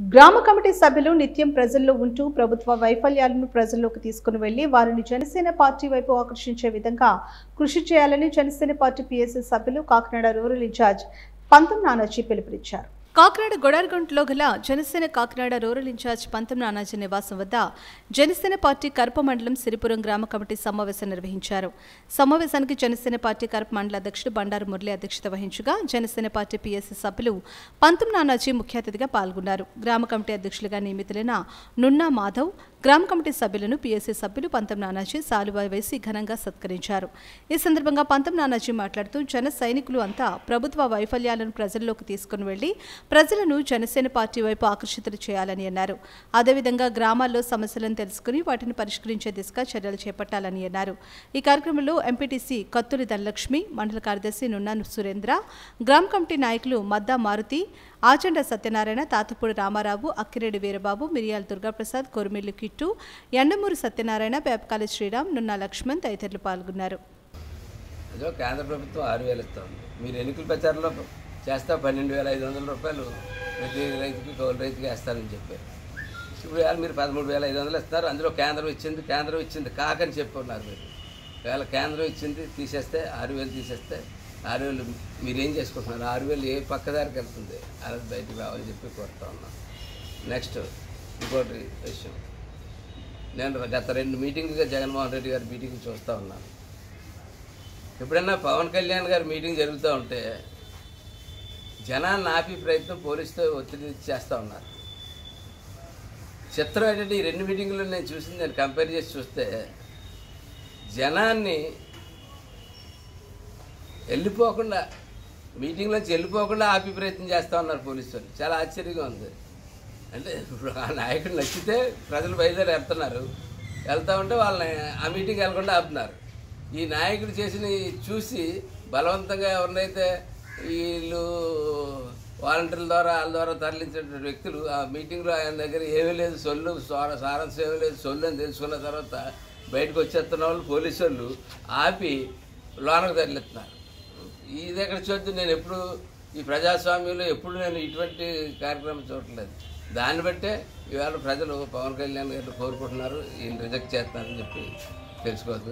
గ్రామ కమిటీ సభ్యులు నిత్యం ప్రజల్లో ఉంటూ ప్రభుత్వ వైఫల్యాలను ప్రజల్లోకి తీసుకుని వెళ్ళి వారిని జనసేన పార్టీ వైపు ఆకర్షించే విధంగా కృషి చేయాలని జనసేన పార్టీ పీఎస్సీ సభ్యులు కాకినాడ రూరల్ ఇన్ఛార్జ్ పంతం నానాజీ పిలుపునిచ్చారు. కాకినాడ గొడార్గుంట్లో గల జనసేన కాకినాడ రూరల్ ఇన్ఛార్జ్ పంతం నానాజీ నివాసం వద్ద జనసేన పార్టీ కరప మండలం సిరిపురం గ్రామ కమిటీ సమావేశం నిర్వహించారు. సమావేశానికి జనసేన పార్టీ కరప మండల అధ్యక్షుడు బండారు మురళి అధ్యక్షత వహించగా జనసేన పార్టీ పీఎస్సీ సభ్యులు పంతం నానాజీ ముఖ్య అతిథిగా పాల్గొన్నారు. గ్రామ కమిటీ అధ్యక్షులుగా నియమితులైన నున్నా మాధవ్ గ్రామ కమిటీ సభ్యులను పీఎస్సీ సభ్యులు పంతం నానాజీ సాలువా వేసి ఘనంగా సత్కరించారు. ఈ సందర్భంగా పంతం నానాజీ మాట్లాడుతూ జన సైనికులు అంతా ప్రభుత్వ వైఫల్యాలను ప్రజల్లోకి తీసుకుని వెళ్ళి ప్రజలను జనసేన పార్టీ వైపు ఆకర్షితులు చేయాలని అన్నారు. అదేవిధంగా గ్రామాల్లో సమస్యలను తెలుసుకుని వాటిని పరిష్కరించే దిశగా చర్యలు చేపట్టాలని అన్నారు. ఈ కార్యక్రమంలో ఎంపీటీసీ కత్తులి ధనలక్ష్మి మండల కార్యదర్శి నున్నా సురేంద్ర గ్రామ కమిటీ నాయకులు మద్దా మారుతి ఆచండ సత్యనారాయణ తాతపూడి రామారావు అక్కిరెడ్డి వీరబాబు మిరియాల దుర్గాప్రసాద్ కొరిమిల్లి కిట్టు ఎండమూరు సత్యనారాయణ పేపకాలి శ్రీరామ్ నున్నా లక్ష్మణ్ తదితరులు పాల్గొన్నారు. ఏదో కేంద్ర ప్రభుత్వం ఆరు వేలు ఇస్తాం. మీరు ఎన్నికల ప్రచారంలో చేస్తా పన్నెండు వేల ఐదు వందల రూపాయలు ప్రతి రైతుకి కౌలు రైతుకి వేస్తారని చెప్పారు. ఇప్పుడు వేళ మీరు పదమూడు వేల ఐదు వందలు ఇస్తారు అందులో కేంద్రం ఇచ్చింది కేంద్రం ఇచ్చింది కాకని చెప్పున్నారు మీరు. వేళ కేంద్రం ఇచ్చింది తీసేస్తే ఆరు వేలు తీసేస్తే ఆరు వేలు మీరేం చేసుకుంటున్నారు? ఆరు వేలు ఏ పక్కదారికి వెళ్తుంది? అలా బయటికి రావాలని చెప్పి కోరుతా ఉన్నాను. నెక్స్ట్ ఇంకోటి విషయం. నేను గత రెండు మీటింగ్లుగా జగన్మోహన్ రెడ్డి గారి మీటింగ్ చూస్తూ ఉన్నాను. ఎప్పుడైనా పవన్ కళ్యాణ్ గారి మీటింగ్ జరుగుతూ ఉంటే జనాన్ని ఆపి ప్రయత్నం పోలీసుతో ఒత్తిడి చేస్తూ ఉన్నారు. చిత్రం ఏంటంటే ఈ రెండు మీటింగులు నేను చూసింది నేను కంపేర్ చేసి చూస్తే జనాన్ని వెళ్ళిపోకుండా మీటింగ్లోంచి వెళ్ళిపోకుండా ఆపి ప్రయత్నం చేస్తూ ఉన్నారు పోలీసులు. చాలా ఆశ్చర్యంగా ఉంది. అంటే ఇప్పుడు ఆ నాయకుడు నచ్చితే ప్రజలు బయలుదేరి వెళ్తున్నారు. వెళ్తూ ఉంటే వాళ్ళని ఆ మీటింగ్ వెళ్ళకుండా ఆపుతున్నారు. ఈ నాయకుడు చేసిన చూసి బలవంతంగా ఎవరినైతే వీళ్ళు వాలంటీర్ల ద్వారా వాళ్ళ ద్వారా తరలించిన వ్యక్తులు ఆ మీటింగ్లో ఆయన దగ్గర ఏమీ లేదు సొల్లు సార- సారాంశం ఏమీ లేదు సొల్లు అని తెలుసుకున్న తర్వాత బయటకు వచ్చేస్తున్న వాళ్ళు పోలీసు వాళ్ళు ఆపి లోనకు తరలిస్తున్నారు. ఇది ఎక్కడ చూద్దాం నేను ఎప్పుడు ఈ ప్రజాస్వామ్యంలో ఎప్పుడు నేను ఇటువంటి కార్యక్రమం చూడట్లేదు దాన్ని బట్టే ఇవాళ ప్రజలు పవన్ కళ్యాణ్ గారిని కోరుకుంటున్నారు ఈయన రిజెక్ట్ చేస్తున్నారని చెప్పి తెలుసుకోవచ్చు